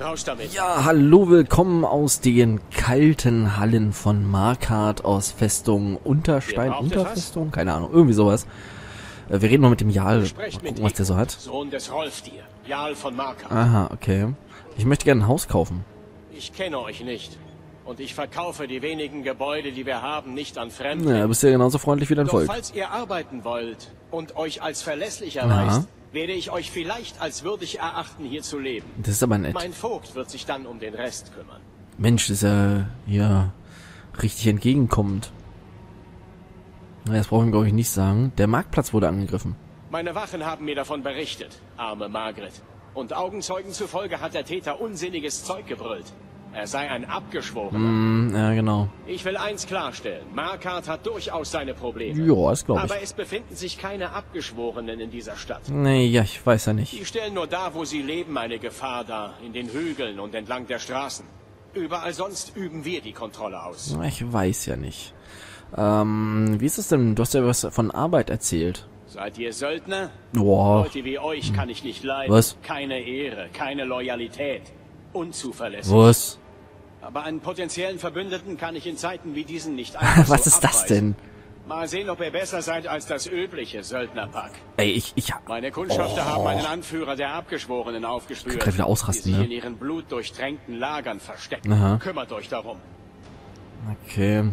Raus damit. Ja, hallo, willkommen aus den kalten Hallen von Markart aus Festung Unterstein. Unterfestung? Keine Ahnung, irgendwie sowas. Äh, Wir reden mal mit dem Jarl. Mal gucken, was der so hat. Sohn des Rolfdir, Jarl von Markart. Aha, okay. Ich möchte gerne ein Haus kaufen. Ich kenne euch nicht. Und ich verkaufe die wenigen Gebäude, die wir haben, nicht an Fremde. Ja, du bist ja genauso freundlich wie dein Doch Volk. falls ihr arbeiten wollt und euch als verlässlich erweist, werde ich euch vielleicht als würdig erachten, hier zu leben. Das ist aber nett. Mein Vogt wird sich dann um den Rest kümmern. Mensch, das ist ja hier richtig entgegenkommend. Na, Das brauchen wir, glaube ich, nicht sagen. Der Marktplatz wurde angegriffen. Meine Wachen haben mir davon berichtet, arme Margret. Und Augenzeugen zufolge hat der Täter unsinniges Zeug gebrüllt. Er sei ein Abgeschworener. Hm, ja, genau. Ich will eins klarstellen. Markart hat durchaus seine Probleme. Ja, das glaube ich. Aber es befinden sich keine Abgeschworenen in dieser Stadt. Nee, ja, ich weiß ja nicht. Die stellen nur da, wo sie leben, eine Gefahr dar. In den Hügeln und entlang der Straßen. Überall sonst üben wir die Kontrolle aus. Ich weiß ja nicht. Ähm, wie ist es denn? Du hast ja was von Arbeit erzählt. Seid ihr Söldner? Boah. Leute wie euch kann ich nicht leiden. Was? Keine Ehre, keine Loyalität. Unzuverlässig. Was? Aber einen potenziellen Verbündeten kann ich in Zeiten wie diesen nicht einfach Was so ist das abweisen. denn? Mal sehen, ob ihr besser seid als das übliche Söldnerpack. Ey, ich, ich, Meine Kundschafter haben einen Anführer der Abgeschworenen aufgespürt, Kann grad wieder ausrasten, die sich ne? in ihren blutdurchtränkten Lagern verstecken. Aha. Kümmert euch darum. okay.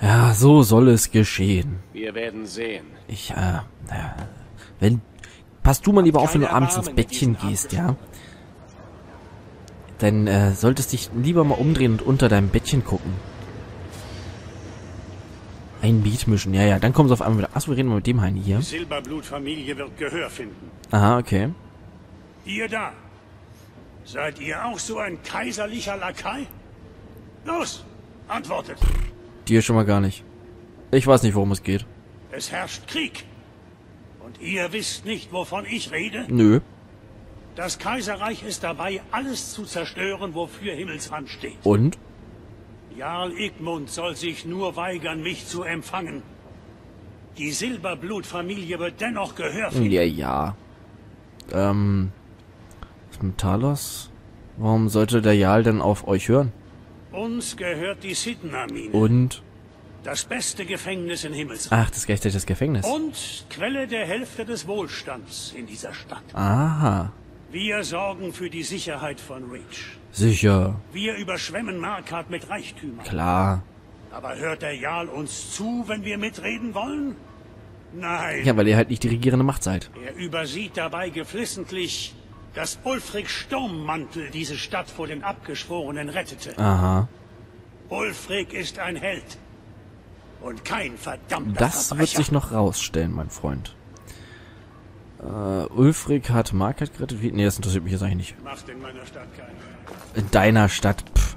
Ja, so soll es geschehen. Wir werden sehen. Ich, äh, wenn, pass du mal lieber auf, wenn du abends ins Bettchen gehst, ja? Dann, äh, solltest dich lieber mal umdrehen und unter deinem Bettchen gucken. Ein Beat mischen, ja, ja, dann kommen sie auf einmal wieder. Achso, wir reden mal mit dem Heini hier. Die Silberblutfamilie wird Gehör finden. Aha, okay. Ihr da. Seid ihr auch so ein kaiserlicher Lakai? Los, antwortet. Dir schon mal gar nicht. Ich weiß nicht, worum es geht. Es herrscht Krieg. Und ihr wisst nicht, wovon ich rede? Nö. Das Kaiserreich ist dabei, alles zu zerstören, wofür Himmelsrand steht. Und? Jarl Igmund soll sich nur weigern, mich zu empfangen. Die Silberblutfamilie wird dennoch Gehör finden. Ja, ja. Ähm, was mit Talos? Warum sollte der Jarl denn auf euch hören? Uns gehört die Sidna-Mine, Und? das beste Gefängnis in Himmelsrand. Ach, das gleichzeitig das Gefängnis. Und Quelle der Hälfte des Wohlstands in dieser Stadt. Aha. Wir sorgen für die Sicherheit von Reach. Sicher. Wir überschwemmen Markart mit Reichtümern. Klar. Aber hört der Jarl uns zu, wenn wir mitreden wollen? Nein. Ja, weil ihr halt nicht die regierende Macht seid. Er übersieht dabei geflissentlich, dass Ulfric Sturmmantel diese Stadt vor den Abgeschworenen rettete. Aha. Ulfric ist ein Held. Und kein verdammter Das wird Verbrecher. sich noch rausstellen, mein Freund. Äh, Ulfric hat Market gerettet. Wie? Nee, das interessiert mich jetzt eigentlich nicht. Macht in meiner Stadt keinen. In deiner Stadt. Pff.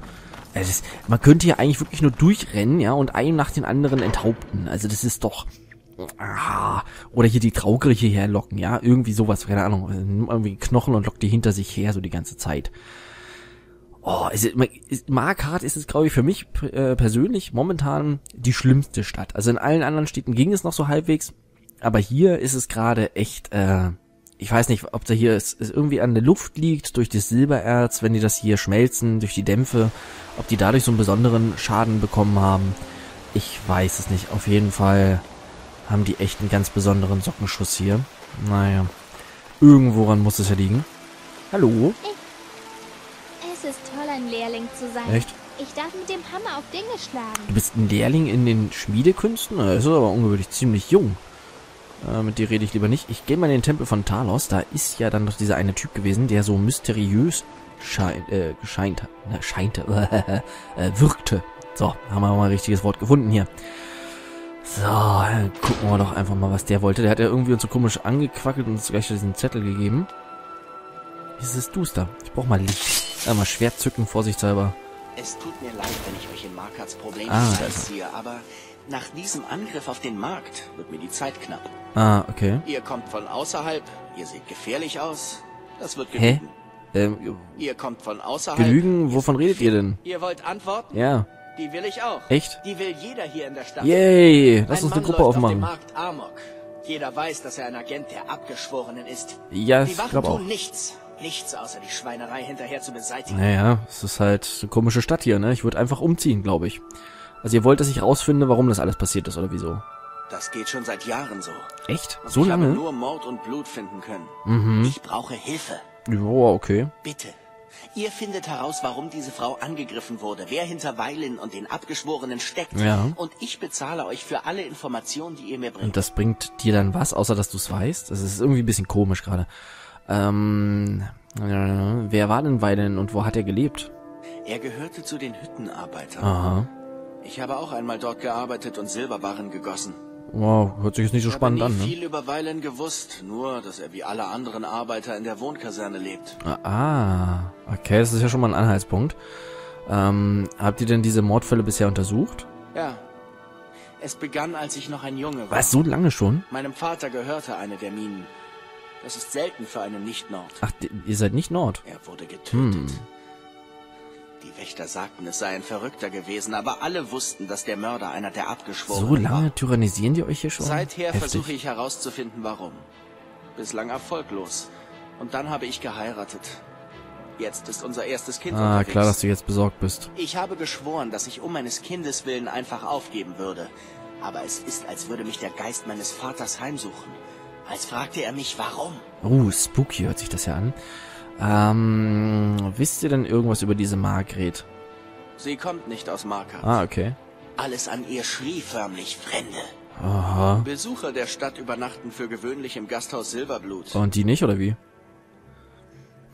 Es ist, man könnte hier eigentlich wirklich nur durchrennen, ja, und einen nach den anderen enthaupten. Also das ist doch. Ah, oder hier die Traugriche herlocken, ja, irgendwie sowas, keine Ahnung. Also, Nimm irgendwie Knochen und lockt die hinter sich her, so die ganze Zeit. Oh, ist, Markart ist es, glaube ich, für mich äh, persönlich momentan die schlimmste Stadt. Also in allen anderen Städten ging es noch so halbwegs, aber hier ist es gerade echt, äh, ich weiß nicht, ob da hier es, es irgendwie an der Luft liegt, durch das Silbererz, wenn die das hier schmelzen, durch die Dämpfe, ob die dadurch so einen besonderen Schaden bekommen haben. Ich weiß es nicht. Auf jeden Fall haben die echt einen ganz besonderen Sockenschuss hier. Naja, irgendworan muss es ja liegen. Hallo? Es ist toll, ein Lehrling zu sein. Echt? Ich darf mit dem Hammer auf Dinge schlagen. Du bist ein Lehrling in den Schmiedekünsten? Das ist aber ungewöhnlich ziemlich jung. Äh, mit dir rede ich lieber nicht. Ich gehe mal in den Tempel von Talos. Da ist ja dann noch dieser eine Typ gewesen, der so mysteriös schein, äh, gescheint, äh, scheinte, äh, wirkte. So, haben wir mal ein richtiges Wort gefunden hier. So, dann gucken wir doch einfach mal, was der wollte. Der hat ja irgendwie uns so komisch angequackelt und uns gleich diesen Zettel gegeben. Ist es duster? Ich brauch mal Licht. Einmal Schwert zücken, vorsichtshalber. Es tut mir leid, wenn ich euch in Markarts Problem Ah, da ist er. aber nach diesem Angriff auf den Markt wird mir die Zeit knapp. Ah, okay. Ihr kommt von außerhalb, ihr seht gefährlich aus. Das wird Hä? genügen. Ähm, Ihr kommt von außerhalb. genügen? Wovon redet ihr denn? Ihr wollt Antworten? Ja. Die will ich auch. Echt? Die will jeder hier in der Stadt. Yay! Lass ein uns eine Mann Gruppe läuft auf dem aufmachen. Markt Amok. Jeder weiß, dass er ein Agent der Abgeschworenen ist. Ja, Die ich glaube auch. nichts. Nichts außer die Schweinerei hinterher zu beseitigen. Naja, es ist halt eine komische Stadt hier, ne? Ich würde einfach umziehen, glaube ich. Also ihr wollt, dass ich rausfinde, warum das alles passiert ist, oder wieso? Das geht schon seit Jahren so. Echt? Und So ich habe lange? nur Mord und Blut finden können. Mhm. Ich brauche Hilfe. Ja, okay. Bitte. Ihr findet heraus, warum diese Frau angegriffen wurde, wer hinter Weilin und den Abgeschworenen steckt. Ja. Und ich bezahle euch für alle Informationen, die ihr mir bringt. Und das bringt dir dann was, außer dass du es weißt? Das ist irgendwie ein bisschen komisch gerade. Ähm, äh, wer war denn Weiden und wo hat er gelebt? Er gehörte zu den Hüttenarbeitern. Aha. Ich habe auch einmal dort gearbeitet und Silberbarren gegossen. Wow, hört sich jetzt nicht so Ich spannend habe an, ne? viel über Weilen gewusst, nur, dass er wie alle anderen Arbeiter in der Wohnkaserne lebt. Ah, okay, das ist ja schon mal ein Anhaltspunkt. Ähm, habt ihr denn diese Mordfälle bisher untersucht? Ja. Es begann, als ich noch ein Junge war. Was, so lange schon? Meinem Vater gehörte eine der Minen. Das ist selten für einen Nicht-Nord. Ach, ihr seid nicht Nord. Er wurde getötet. Hm. Die Wächter sagten, es sei ein Verrückter gewesen, aber alle wussten, dass der Mörder einer der Abgeschworenen So lange war. tyrannisieren die euch hier schon? Seither Heftig. versuche ich herauszufinden, warum. Bislang erfolglos. Und dann habe ich geheiratet. Jetzt ist unser erstes Kind Ah, unterwegs. klar, dass du jetzt besorgt bist. Ich habe geschworen, dass ich um meines Kindes willen einfach aufgeben würde. Aber es ist, als würde mich der Geist meines Vaters heimsuchen. Als fragte er mich, warum. Oh, spooky hört sich das ja an. Ähm, wisst ihr denn irgendwas über diese Margret? Sie kommt nicht aus Markart. Ah, okay. Alles an ihr schrie förmlich Fremde. Aha. Besucher der Stadt übernachten für gewöhnlich im Gasthaus Silberblut. Und die nicht, oder wie?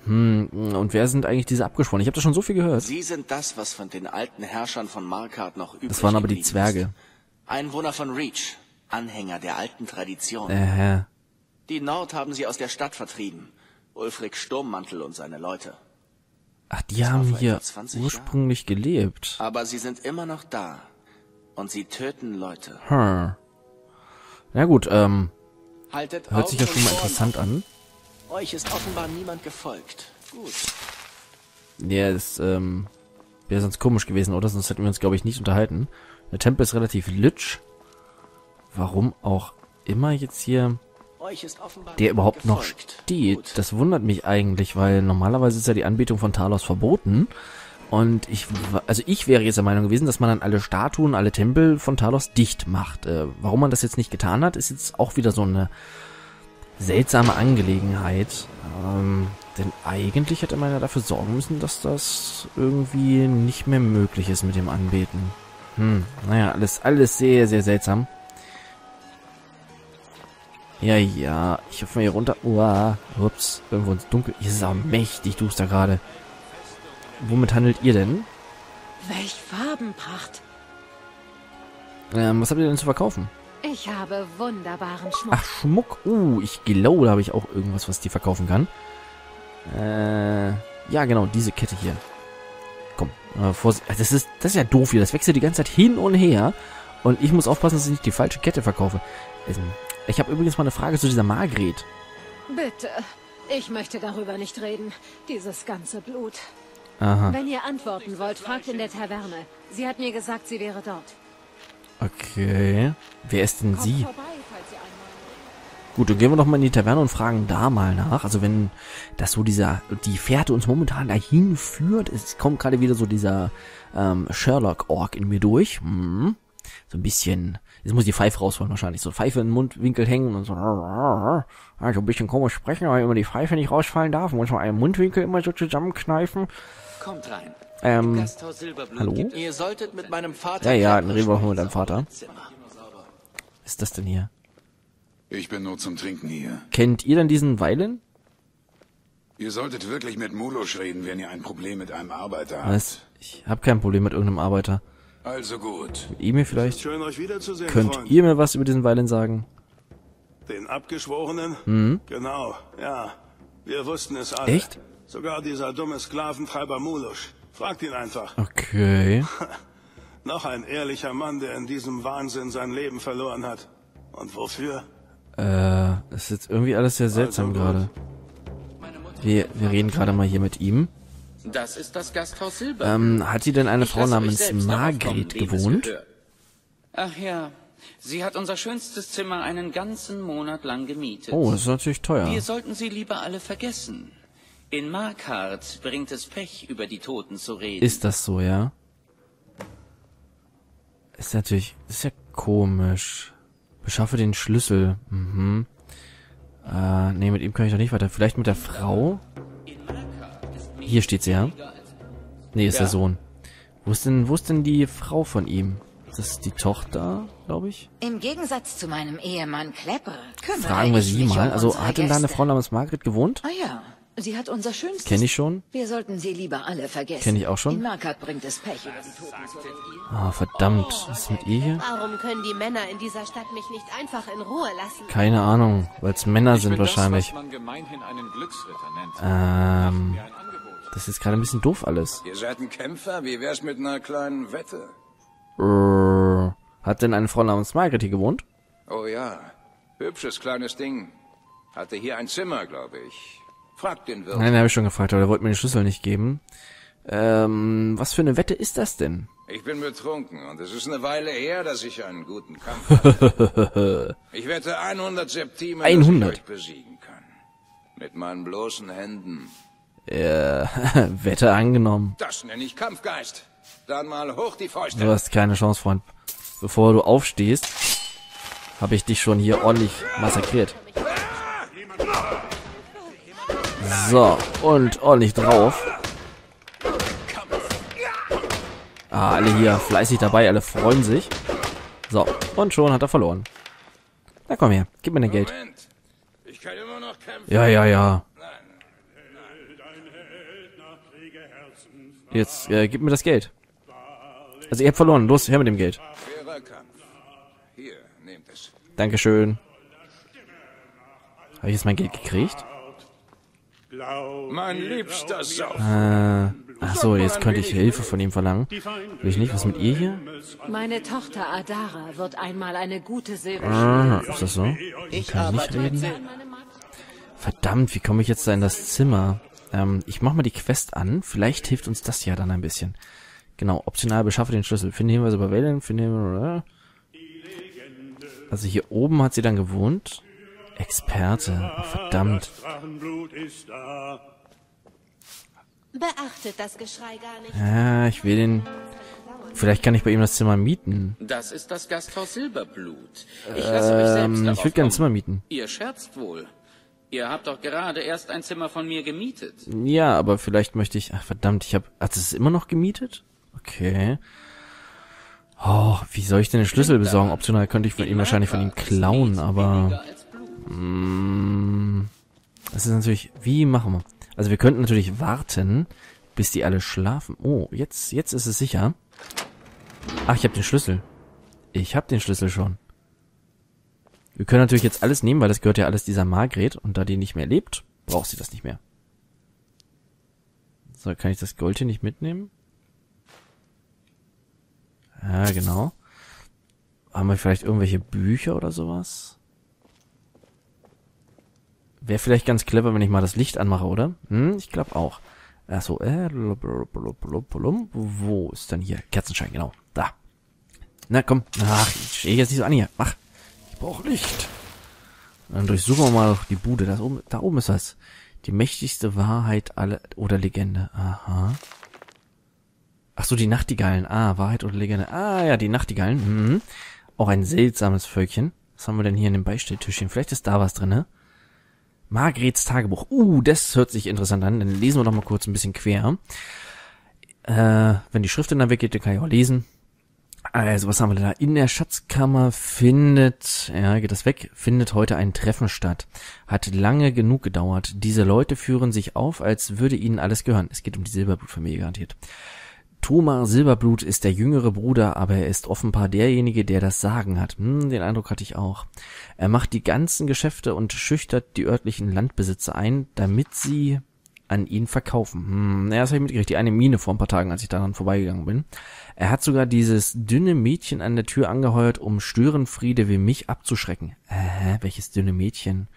Hm, und wer sind eigentlich diese Abgeschworenen? Ich habe da schon so viel gehört. Sie sind das, was von den alten Herrschern von Markart noch übrig Das waren aber die Zwerge. Ist. Einwohner von Reach, Anhänger der alten Tradition. Äh, Die Nord haben sie aus der Stadt vertrieben. Ulfric Sturmmantel und seine Leute. ach, die war haben hier etwa 20 ursprünglich gelebt. Aber sie sind immer noch da. Und sie töten Leute. Hm. Na gut, ähm, Haltet hört sich ja schon mal interessant an. Euch ist offenbar niemand gefolgt. Gut. Der ist, ähm, wäre sonst komisch gewesen, oder? Sonst hätten wir uns, glaube ich, nicht unterhalten. Der Tempel ist relativ litsch. Warum auch immer jetzt hier der überhaupt noch steht. Das wundert mich eigentlich, weil normalerweise ist ja die Anbetung von Talos verboten. Und ich, also ich wäre jetzt der Meinung gewesen, dass man dann alle Statuen, alle Tempel von Talos dicht macht. Äh, warum man das jetzt nicht getan hat, ist jetzt auch wieder so eine seltsame Angelegenheit. Ähm, denn eigentlich hätte man ja dafür sorgen müssen, dass das irgendwie nicht mehr möglich ist mit dem Anbeten. Hm, naja, alles, alles sehr, sehr seltsam. Ja, ja, ich hoffe mal hier runter. Uah, ups, irgendwo ins Dunkel. Hier ist es auch mächtig duster gerade. Womit handelt ihr denn? Welch Farbenpracht. Ähm, was habt ihr denn zu verkaufen? Ich habe wunderbaren Schmuck. Ach, Schmuck. Uh, ich glaube, da habe ich auch irgendwas, was die verkaufen kann. Äh, ja, genau, diese Kette hier. Komm, äh, Vorsicht. Das ist, das ist ja doof hier. Das wechselt die ganze Zeit hin und her. Und ich muss aufpassen, dass ich nicht die falsche Kette verkaufe. Ich habe übrigens mal eine Frage zu dieser Margret. Bitte. Ich möchte darüber nicht reden. Dieses ganze Blut. Aha, Wenn ihr antworten wollt, fragt in der Taverne. Sie hat mir gesagt, sie wäre dort. okay. Wer ist denn Kommt sie? vorbei. Gut, dann gehen wir doch mal in die Taverne und fragen da mal nach. Also wenn das so dieser, die Fährte uns momentan dahin führt, es kommt gerade wieder so dieser ähm, Sherlock-Org in mir durch. Hm. So ein bisschen, jetzt muss die Pfeife rausholen wahrscheinlich. So Pfeife in den Mundwinkel hängen und so, ja, so ein bisschen komisch sprechen, weil immer die Pfeife nicht rausfallen darf. Muss man einen Mundwinkel immer so zusammenkneifen. Kommt rein. Ähm, Im hallo? Ihr solltet mit meinem Vater... Ja, ja, dann Kärtner reden wir auch sprechen. mit deinem Vater. Was ist das denn hier? Ich bin nur zum Trinken hier. Kennt ihr denn diesen Weilen? Ihr solltet wirklich mit Mulusch reden, wenn ihr ein Problem mit einem Arbeiter habt. Was? Ich habe kein Problem mit irgendeinem Arbeiter. Also gut. Mit ihm vielleicht? Schön, euch wiederzusehen, Könnt Freund. ihr mir was über diesen Weilen sagen? Den Abgeschworenen? Mhm. Genau, ja. Wir wussten es alle. Echt? Sogar dieser dumme Sklaventreiber Mulusch. Fragt ihn einfach. Okay. Noch ein ehrlicher Mann, der in diesem Wahnsinn sein Leben verloren hat. Und wofür? Äh, das ist jetzt irgendwie alles sehr seltsam Also gerade. Wir, wir reden gerade mal hier mit ihm. Das ist das Gasthaus Silber. Ähm, hat hier denn eine Ich Frau namens Margret gewohnt? Ach ja, sie hat unser schönstes Zimmer einen ganzen Monat lang gemietet. Oh, das ist natürlich teuer. Wir sollten sie lieber alle vergessen. In Markart bringt es Pech, über die Toten zu reden. Ist das so, ja? Ist natürlich, ist ja komisch. Beschaffe den Schlüssel. Mhm. Äh, nee, mit ihm kann ich doch nicht weiter. Vielleicht mit der Frau? Hier steht sie, ja? Nee, ist Ja. der Sohn. Wo ist denn, wo ist denn die Frau von ihm? Ist das die Tochter, glaube ich? Im Gegensatz zu meinem Ehemann Klepper kümmere Fragen wir ich sie mich mal. um Also, hat denn da eine. Frau namens Margret gewohnt? Ah ja, sie hat unser schönstes... Kenn ich schon. Wir sollten sie lieber alle vergessen. Kenn ich auch schon. In Markart bringt es Pech, über die Toten. Ah, verdammt. Was ist mit ihr hier? Warum können die Männer in dieser Stadt mich nicht einfach in Ruhe lassen? Keine Ahnung, weil es Männer Ich sind bin wahrscheinlich. Das, was man gemeinhin einen Glücksritter nennt. Ähm. Das ist gerade ein bisschen doof alles. Ihr seid ein Kämpfer? Wie wär's mit einer kleinen Wette? Hat denn eine Frau namens Margret hier gewohnt? Oh ja. Hübsches kleines Ding. Hatte hier ein Zimmer, glaube ich. Frag den Wirt. Nein, habe ich schon gefragt, aber der wollte mir den Schlüssel nicht geben. Ähm, was für eine Wette ist das denn? Ich bin betrunken und es ist eine Weile her, dass ich einen guten Kampf hatte. ich wette 100 Septimen, 100? dass ich euch besiegen kann. Mit meinen bloßen Händen. Äh, Wette angenommen. Das nenne ich Kampfgeist. Dann mal hoch die Fäuste. Du hast keine Chance, Freund. Bevor du aufstehst, habe ich dich schon hier ordentlich massakriert. So, und ordentlich drauf. Ah, alle hier fleißig dabei, alle freuen sich. So, und schon hat er verloren. Na komm her, gib mir dein Geld. Ja, ja, ja. Jetzt, äh, gib mir das Geld. Also ihr habt verloren, los, her mit dem Geld. Fairer Kampf. Hier, nehmt es. Dankeschön. Habe ich jetzt mein Geld gekriegt? Mein liebster Sau. Äh, ach so, jetzt könnte ich Hilfe von ihm verlangen. Will ich nicht, was mit ihr hier? Meine Tochter Adara wird einmal eine gute. Ah, ist das so? Ich Kann ich nicht reden? Verdammt, wie komme ich jetzt da in das Zimmer? Ähm, ich mach mal die Quest an. Vielleicht hilft uns das ja dann ein bisschen. Genau, optional beschaffe den Schlüssel. Finde Hinweise über Wellen, finde Hinweise... Also hier oben hat sie dann gewohnt. Experte. Oh, verdammt. Beachtet das Geschrei gar nicht. Ja, ich will den... Vielleicht kann ich bei ihm das Zimmer mieten. Das ist das Gasthaus Silberblut. Ich lasse euch selbst Ähm, darauf ich würde gerne ein. Zimmer mieten. Ihr scherzt wohl. Ihr habt doch gerade erst ein Zimmer von mir gemietet. Ja, aber vielleicht möchte ich... Ach, verdammt, ich habe... Das ist immer noch gemietet? Okay. Oh, wie soll ich denn den Schlüssel besorgen? Optional könnte ich von ihm wahrscheinlich von ihm klauen, aber... Mm, Das ist natürlich... Wie machen wir? Also wir könnten natürlich warten, bis die alle schlafen. Oh, jetzt, jetzt ist es sicher. Ach, ich habe den Schlüssel. Ich habe den Schlüssel schon. Wir können natürlich jetzt alles nehmen, weil das gehört ja alles dieser Margret. Und da die nicht mehr lebt, braucht sie das nicht mehr. So, kann ich das Gold hier nicht mitnehmen? Ja, genau. Haben wir vielleicht irgendwelche Bücher oder sowas? Wäre vielleicht ganz clever, wenn ich mal das Licht anmache, oder? Hm, ich glaube auch. Achso, äh, wo ist denn hier? Kerzenschein, genau. Da. Na komm. Ach, ich stehe jetzt nicht so an hier. Mach. Ich brauche Licht. Dann durchsuchen wir mal die Bude. Da oben, da oben ist das. Die mächtigste Wahrheit aller oder Legende. Aha. Ach so, die Nachtigallen. Ah, Wahrheit oder Legende. Ah, ja, die Nachtigallen. Mhm. Auch ein seltsames Völkchen. Was haben wir denn hier in dem Beistelltischchen? Vielleicht ist da was drin, ne? Margrets Tagebuch. Uh, das hört sich interessant an. Dann lesen wir doch mal kurz ein bisschen quer. Äh, wenn die Schrift dann weggeht, dann kann ich auch lesen. Also, was haben wir denn da? In der Schatzkammer findet, ja, geht das weg, findet heute ein Treffen statt. Hat lange genug gedauert. Diese Leute führen sich auf, als würde ihnen alles gehören. Es geht um die Silberblutfamilie garantiert. Thoma Silberblut ist der jüngere Bruder, aber er ist offenbar derjenige, der das Sagen hat. Hm, den Eindruck hatte ich auch. Er macht die ganzen Geschäfte und schüchtert die örtlichen Landbesitzer ein, damit sie an ihn verkaufen. Hm, ja, das habe ich mitgekriegt. Die eine Mine vor ein paar Tagen, als ich daran vorbeigegangen bin. Er hat sogar dieses dünne Mädchen an der Tür angeheuert, um Störenfriede wie mich abzuschrecken. Äh, welches dünne Mädchen?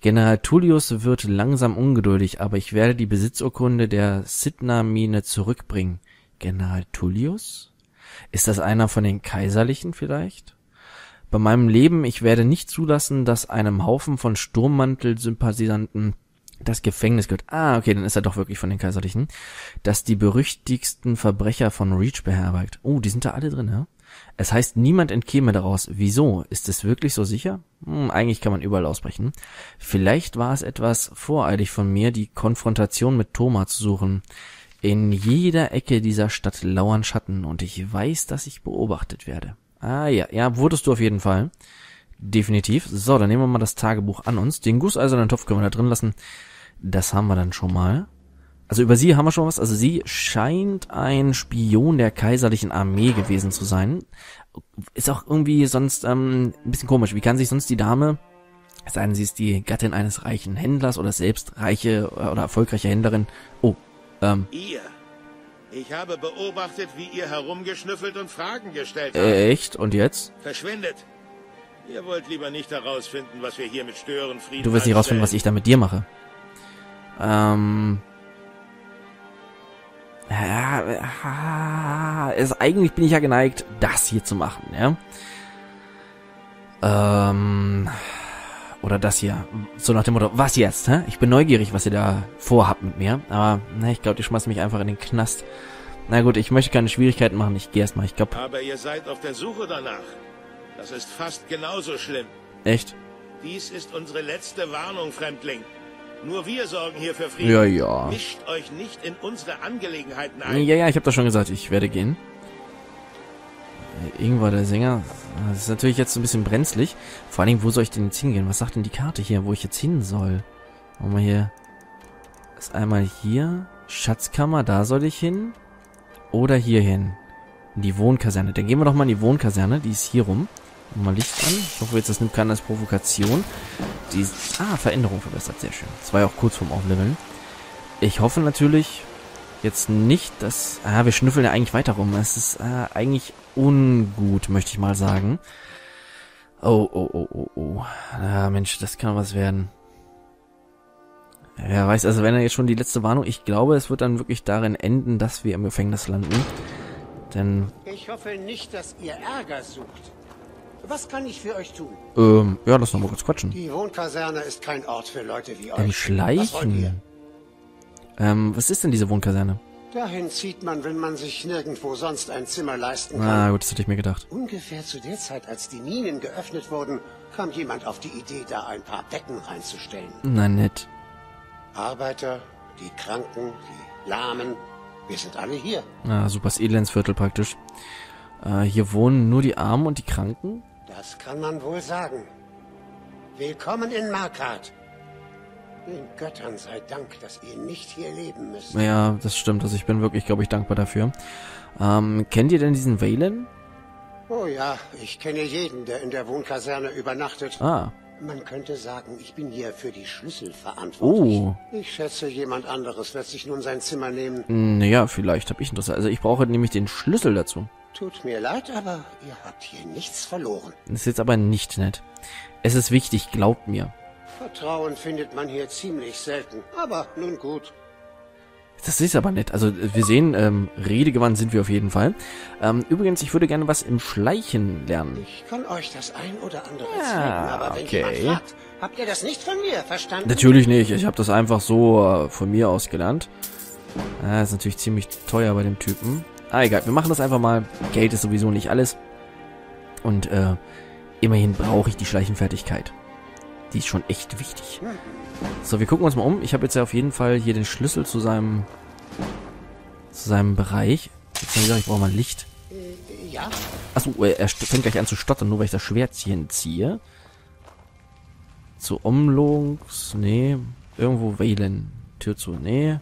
General Tullius wird langsam ungeduldig, aber ich werde die Besitzurkunde der Sidna-Mine zurückbringen. General Tullius? Ist das einer von den Kaiserlichen vielleicht? Bei meinem Leben, ich werde nicht zulassen, dass einem Haufen von Sturmmantel-Sympathisanten Das Gefängnis gehört. Ah, okay, dann ist er doch wirklich von den Kaiserlichen. Das die berüchtigsten Verbrecher von Reach beherbergt. Oh, die sind da alle drin, ja? Es heißt, niemand entkäme daraus. Wieso? Ist es wirklich so sicher? Hm, eigentlich kann man überall ausbrechen. Vielleicht war es etwas voreilig von mir, die Konfrontation mit Thomas zu suchen. In jeder Ecke dieser Stadt lauern Schatten und ich weiß, dass ich beobachtet werde. Ah ja, ja, wurdest du auf jeden Fall. Definitiv. So, dann nehmen wir mal das Tagebuch an uns. Den gusseisernen Topf können wir da drin lassen. Das haben wir dann schon mal. Also über sie haben wir schon was. Also sie scheint ein Spion der kaiserlichen Armee gewesen zu sein. Ist auch irgendwie sonst ähm, ein bisschen komisch. Wie kann sich sonst die Dame, es sei denn, sie ist die Gattin eines reichen Händlers oder selbst reiche oder erfolgreiche Händlerin. Oh, ähm. Ihr. Ich habe beobachtet, wie ihr herumgeschnüffelt und Fragen gestellt habt. Äh, echt? Und jetzt? Verschwindet. Ihr wollt lieber nicht herausfinden, was wir hier mit Störenfrieden Du willst nicht herausfinden, was ich da mit dir mache. Ähm. Ja, ist, eigentlich bin ich ja geneigt, das hier zu machen, ja. Ähm. Oder das hier. So nach dem Motto, was jetzt, hä? Ich bin neugierig, was ihr da vorhabt mit mir. Aber, na, ich glaube, die schmeißen mich einfach in den Knast. Na gut, ich möchte keine Schwierigkeiten machen. Ich gehe erstmal, ich glaube. Aber ihr seid auf der Suche danach. Das ist fast genauso schlimm. Echt? Dies ist unsere letzte Warnung, Fremdling. Nur wir sorgen hier für Frieden. Ja, ja. Mischt euch nicht in unsere Angelegenheiten ein. Ja, ja, ich habe das schon gesagt. Ich werde gehen. Ingwer, der Sänger. Das ist natürlich jetzt ein bisschen brenzlig. Vor allen Dingen, wo soll ich denn jetzt hingehen? Was sagt denn die Karte hier, wo ich jetzt hin soll? Machen wir hier. Ist einmal hier. Schatzkammer, da soll ich hin. Oder hier hin. In die Wohnkaserne. Dann gehen wir doch mal in die Wohnkaserne. Die ist hier rum. Mal Licht an. Ich hoffe jetzt, das nimmt keiner als Provokation. Die, ah, Veränderung verbessert. Sehr schön. Das war ja auch kurz vorm Aufleveln. Ich hoffe natürlich jetzt nicht, dass... Ah, wir schnüffeln ja eigentlich weiter rum. Es ist äh, eigentlich ungut, möchte ich mal sagen. Oh, oh, oh, oh, oh. Ah, Mensch, das kann was werden. Wer weiß, also wenn er jetzt schon die letzte Warnung... Ich glaube, es wird dann wirklich darin enden, dass wir im Gefängnis landen. Denn... Ich hoffe nicht, dass ihr Ärger sucht. Was kann ich für euch tun? Ähm, ja, lass noch mal kurz quatschen. Die Wohnkaserne ist kein Ort für Leute wie euch. Ähm, Schleichen. Ähm, was ist denn diese Wohnkaserne? Dahin zieht man, wenn man sich nirgendwo sonst ein Zimmer leisten kann. Ah, gut, das hatte ich mir gedacht. Ungefähr zu der Zeit, als die Minen geöffnet wurden, kam jemand auf die Idee, da ein paar Betten reinzustellen. Na nett. Arbeiter, die Kranken, die Lahmen, wir sind alle hier. Ah, super das Elendsviertel praktisch. Äh, hier wohnen nur die Armen und die Kranken? Das kann man wohl sagen. Willkommen in Markart. Den Göttern sei Dank, dass ihr nicht hier leben müsst. Ja, das stimmt. Also ich bin wirklich, glaube ich, dankbar dafür. Ähm, kennt ihr denn diesen Valen? Oh ja, ich kenne jeden, der in der Wohnkaserne übernachtet. Ah. Man könnte sagen, ich bin hier für die Schlüssel verantwortlich. Oh. Ich schätze, jemand anderes wird sich nun sein Zimmer nehmen. Naja, vielleicht habe ich Interesse. Also ich brauche nämlich den Schlüssel dazu. Tut mir leid, aber ihr habt hier nichts verloren. Das ist jetzt aber nicht nett. Es ist wichtig, glaubt mir. Vertrauen findet man hier ziemlich selten. Aber nun gut. Das ist aber nett. Also wir sehen, ähm, redegewandt sind wir auf jeden Fall. Ähm, übrigens, ich würde gerne was im Schleichen lernen. Ich kann euch das ein oder andere Ja, zeigen, aber wenn okay. jemand fragt, habt ihr das nicht von mir verstanden? Natürlich nicht. Ich habe das einfach so äh, von mir aus gelernt. Ah, ist natürlich ziemlich teuer bei dem Typen. Ah, egal. Wir machen das einfach mal. Geld ist sowieso nicht alles. Und äh, immerhin brauche ich die Schleichenfertigkeit. Die ist schon echt wichtig. So, wir gucken uns mal um. Ich habe jetzt ja auf jeden Fall hier den Schlüssel zu seinem zu seinem Bereich. Jetzt gesagt, ich brauche mal Licht. Äh, ja? Achso, er st- fängt gleich an zu stottern, nur weil ich das Schwertchen ziehe. Zu Umlungs... Nee. Irgendwo wählen. Tür zu. Nee.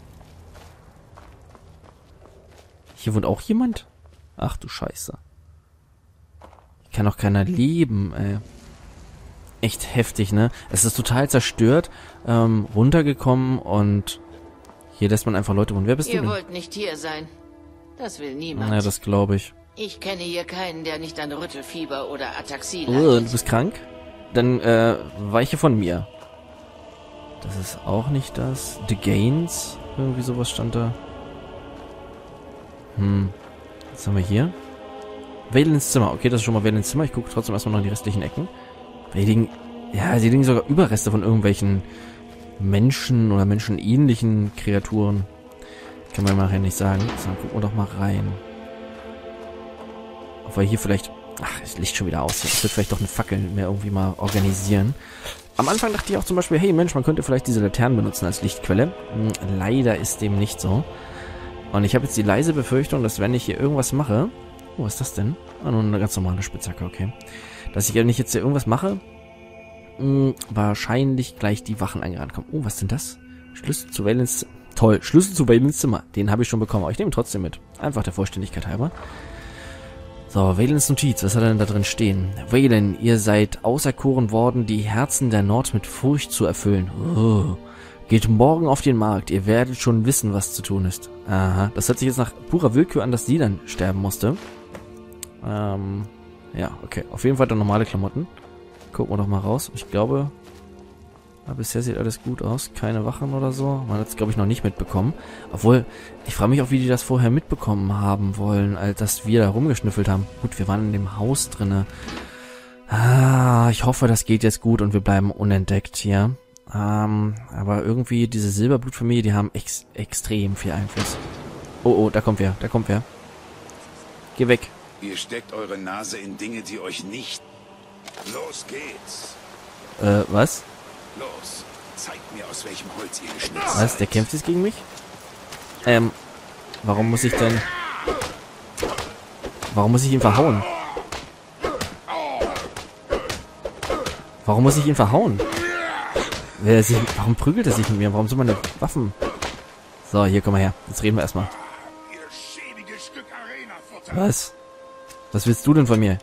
Hier wohnt auch jemand? Ach du Scheiße. Hier kann doch keiner leben, ey. Echt heftig, ne? Es ist total zerstört, ähm, runtergekommen und hier lässt man einfach Leute wohnen. Wer bist Ihr du denn? wollt nicht hier sein. Das will niemand. Naja, das glaube ich. Ich kenne hier keinen, der nicht an Rüttelfieber oder Ataxie Oh, leidet. du bist krank? Dann äh, weiche von mir. Das ist auch nicht das. The Gains? Irgendwie sowas stand da. Hm. Was haben wir hier? Valens Zimmer. Okay, das ist schon mal Valens Zimmer. Ich gucke trotzdem erstmal noch in die restlichen Ecken. Hier liegen, ja, hier liegen sogar Überreste von irgendwelchen Menschen oder menschenähnlichen Kreaturen. Kann man nachher nicht sagen. So, dann gucken wir doch mal rein. Ob wir hier vielleicht... Ach, es liegt schon wieder aus. Ich würde vielleicht doch eine Fackel mehr irgendwie mal organisieren. Am Anfang dachte ich auch zum Beispiel, hey Mensch, man könnte vielleicht diese Laternen benutzen als Lichtquelle. Hm, leider ist dem nicht so. Und ich habe jetzt die leise Befürchtung, dass wenn ich hier irgendwas mache... Oh, was ist das denn? Ah, nur eine ganz normale Spitzhacke, okay. Dass ich, wenn ich jetzt hier irgendwas mache, mh, hm, wahrscheinlich gleich die Wachen angerannt kommen. Oh, was sind das? Schlüssel zu Valens... Toll, Schlüssel zu Valens Zimmer. Den habe ich schon bekommen, aber ich nehme trotzdem mit. Einfach der Vollständigkeit halber. So, Valens Notiz, was hat er denn da drin stehen? Valen, ihr seid auserkoren worden, die Herzen der Nord mit Furcht zu erfüllen. Oh. Geht morgen auf den Markt, ihr werdet schon wissen, was zu tun ist. Aha, das hört sich jetzt nach purer Willkür an, dass sie dann sterben musste. Ähm, ja, okay. Auf jeden Fall dann normale Klamotten. Gucken wir doch mal raus. Ich glaube, ja, bisher sieht alles gut aus. Keine Wachen oder so. Man hat es, glaube ich, noch nicht mitbekommen. Obwohl, ich frage mich auch, wie die das vorher mitbekommen haben wollen, als dass wir da rumgeschnüffelt haben. Gut, wir waren in dem Haus drinne. Ah, ich hoffe, das geht jetzt gut und wir bleiben unentdeckt hier. Ähm, aber irgendwie diese Silberblutfamilie, die haben ex extrem viel Einfluss. Oh, oh, da kommt wer, da kommt wer. Geh weg. Ihr steckt eure Nase in Dinge, die euch nicht... Los geht's. Äh, was? Los, zeigt mir, aus welchem Holz ihr geschnitzt Was, der kämpft jetzt gegen mich? Ähm, warum muss ich denn... Warum muss ich ihn verhauen? Warum muss ich ihn verhauen? Wer sich, warum prügelt er sich mit mir? Warum sind meine Waffen? So, hier, komm mal her. Jetzt reden wir erstmal. Was? Was willst du denn von mir?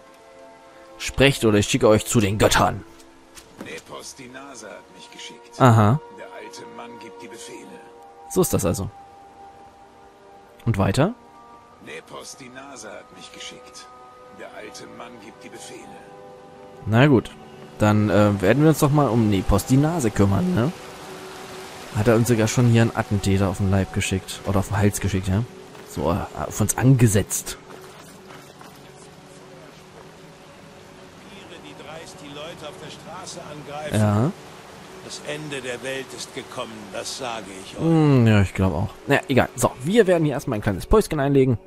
Sprecht oder ich schicke euch zu den Göttern. Nepos die Nase hat mich geschickt. Aha. Der alte Mann gibt die Befehle. So ist das also. Und weiter? Nepos die Nase hat mich geschickt. Der alte Mann gibt die Befehle. Na gut. Dann äh, werden wir uns doch mal um Nepos die Nase kümmern, ne? Hat er uns sogar schon hier einen Attentäter auf den Leib geschickt. Oder auf den Hals geschickt, ja? So, äh, auf uns angesetzt. Ja. Das Ende der Welt ist gekommen, das sage ich euch. Hm, ja, ich glaube auch. Naja, egal. So, wir werden hier erstmal ein kleines Päuschen einlegen.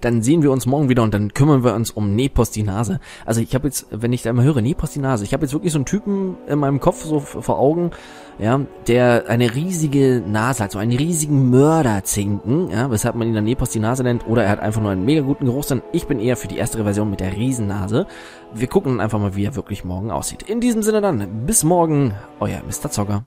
Dann sehen wir uns morgen wieder und dann kümmern wir uns um Nepos die Nase. Also ich habe jetzt, wenn ich da immer höre, Nepos die Nase, ich habe jetzt wirklich so einen Typen in meinem Kopf so vor Augen, ja, der eine riesige Nase hat, so einen riesigen Mörderzinken, ja, weshalb man ihn dann Nepos die Nase nennt, oder er hat einfach nur einen mega guten Geruchssinn. Ich bin eher für die erste Version mit der Riesennase. Wir gucken dann einfach mal, wie er wirklich morgen aussieht. In diesem Sinne dann, bis morgen, euer Mr. Zocker.